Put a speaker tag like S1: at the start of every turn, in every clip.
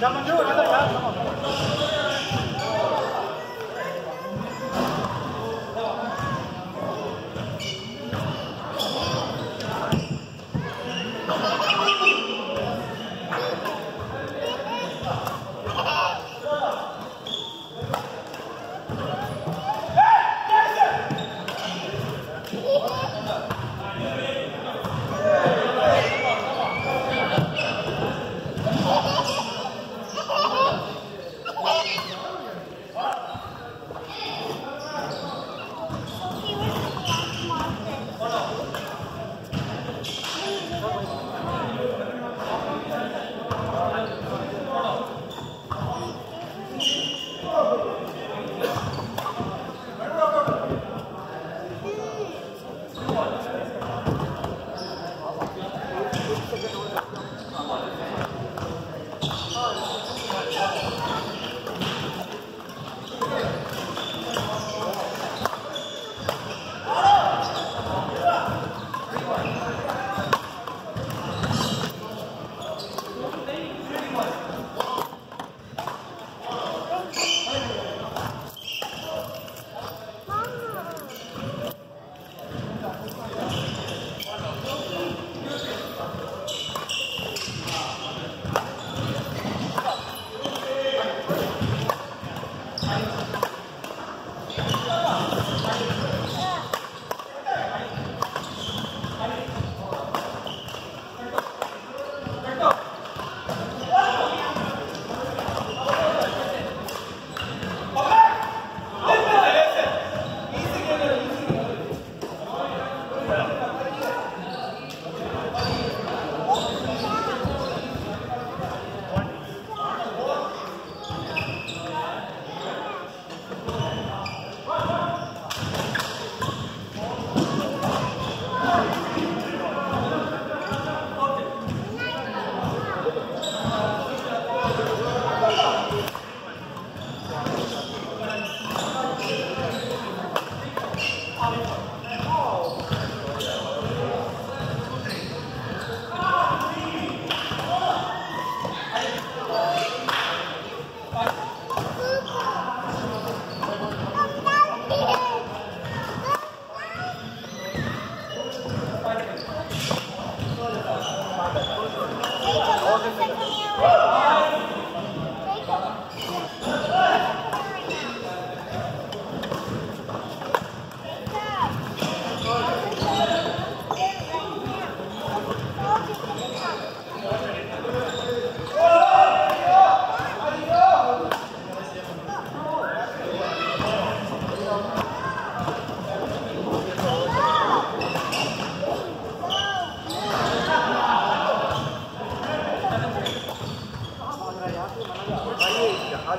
S1: 咱们就这样。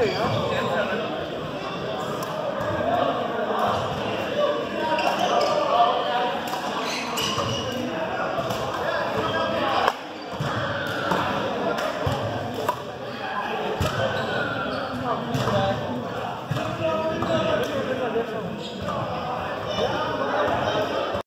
S1: oluyor?